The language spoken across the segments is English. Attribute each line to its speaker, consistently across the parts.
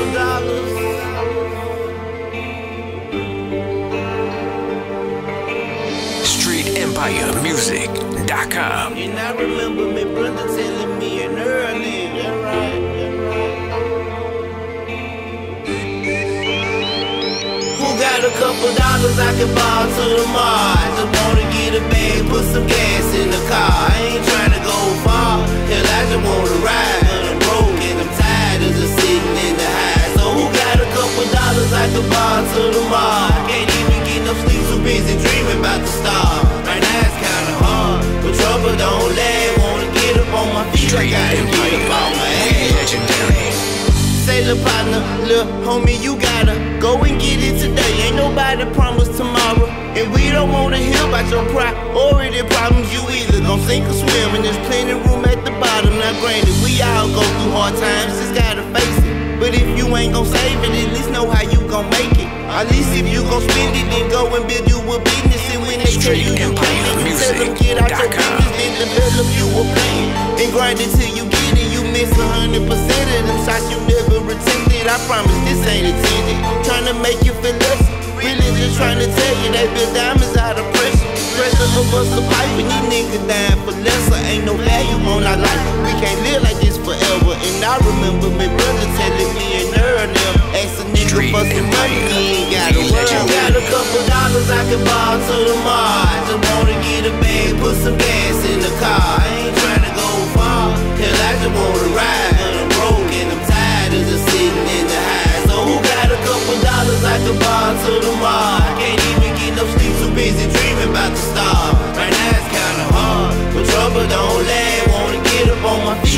Speaker 1: And I. Who got a couple dollars I can borrow to the mall? Just wanna get a bag, put some gas in the car. I ain't I can the mall? Can't even get sleep, too busy dreaming about the star. Right now it's kinda hard, but trouble don't. Wanna get up on my feet, I get up on my ass. Say the partner, look, homie, you gotta go and get it today. Ain't nobody promised tomorrow. And we don't wanna hear about your priority problems. You either gon' sink or swim, and there's plenty At least if you gon' spend it, then go and build you a business. And when they tell you you can't, you tell them get out your business, then develop you a plan. And grind it till you get it, you miss a hundred percent of them shots you never attempted. I promise this ain't intended. Tryna make you feel less. Really just tryna tell you they build diamonds out of pressure. Pressure of us a pipe and you niggas dying for lesser. Ain't no value on our life. We can't live like this forever. And I remember my brother telling me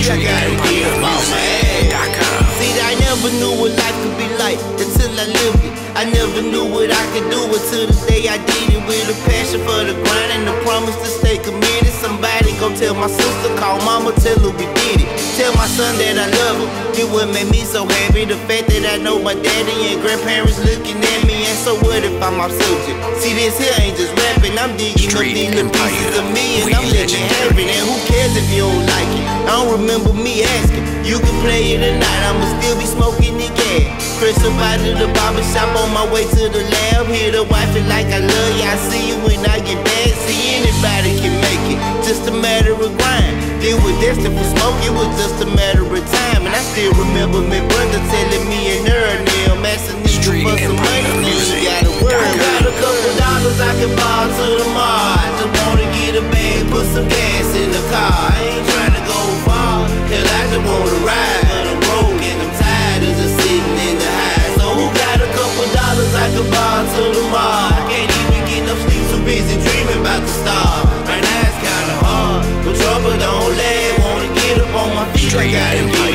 Speaker 1: my ass.
Speaker 2: StreetEmpireMusic.com.
Speaker 1: See, I never knew what life could be like until I lived it. I never knew what I could do until the day I did it with a passion for the grind and the promise to stay committed. Somebody go tell my sister, call mama, tell her we did it. Tell my son that I love him. It would make me so happy. The fact that I know my daddy and grandparents looking at me. And so what if I'm off subject? See, this here ain't just rapping. I'm digging up
Speaker 2: Street
Speaker 1: these little pieces of me and I'm
Speaker 2: legendary.
Speaker 1: happen. And who cares if you don't like it? I don't remember me asking. You can play it tonight, I'ma still be smoking the gas. Chris out of the barber shop on my way to the lab. Hear the wife it like I love you. I see you when I get back. See anybody can make it, just a matter of grind. They were destined for smoke, it was just a matter of time. And I still remember my brother telling me and earlier, I'm asking nigga
Speaker 2: Street
Speaker 1: for some money, you gotta worry.
Speaker 2: Com.
Speaker 1: Got a couple dollars I can borrow to the mall. I just wanna get a bag, put some gas in the car. busy dreaming about the stars. Right now it's kinda hard. But trouble don't let, wanna get up on my feet. I gotta get